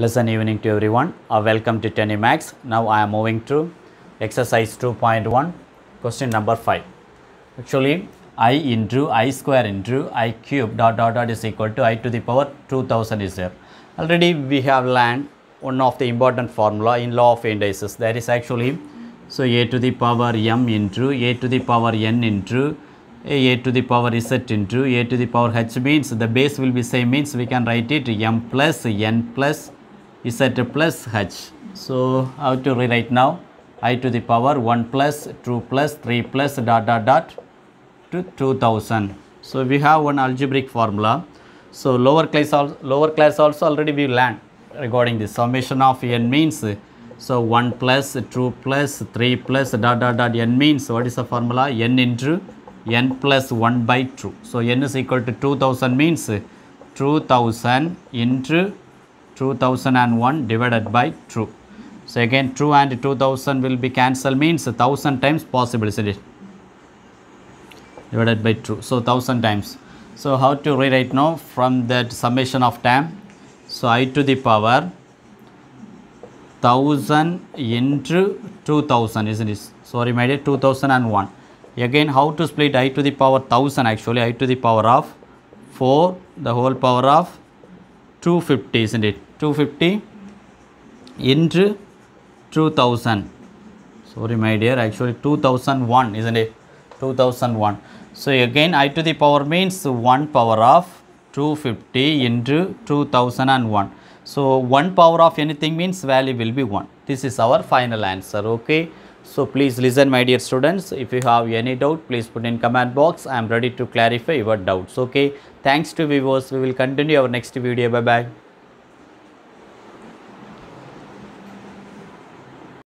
Pleasant evening to everyone. Uh, welcome to Teni Maths. Now I am moving to exercise 2.1, question number 5. Actually, i into i square into i cube dot dot dot is equal to i to the power 2000 is there. Already we have learned one of the important formula in law of indices. That is actually so a to the power m into a to the power n into a to the power z into a to the power h means the base will be same means we can write it m plus n plus z plus h. So how to rewrite now i to the power 1 plus 2 plus 3 plus dot dot dot to 2000. So we have one algebraic formula. So lower class also, lower class also already we learned regarding the summation of n means so 1 plus 2 plus 3 plus dot dot dot n means what is the formula n into n plus 1 by 2. So n is equal to 2000 means 2000 into 2001 divided by 2. So again 2 and 2000 will be cancelled means 1000 times possible isn't it? divided by 2 so 1000 times. So how to rewrite now? From that summation of time. So i to the power 1000 into 2000 isn't it? Sorry my dear 2001 again how to split i to the power 1000 actually. I to the power of 4 the whole power of 250 isn't it? 250 into 2000 sorry my dear actually 2001 isn't it? 2001 so again i to the power means 1 power of 250 into 2001 so 1 power of anything means value will be 1 this is our final answer okay so please listen my dear students. If you have any doubt please put in comment box. I am ready to clarify your doubts. Okay? Thanks to viewers. We will continue our next video. Bye bye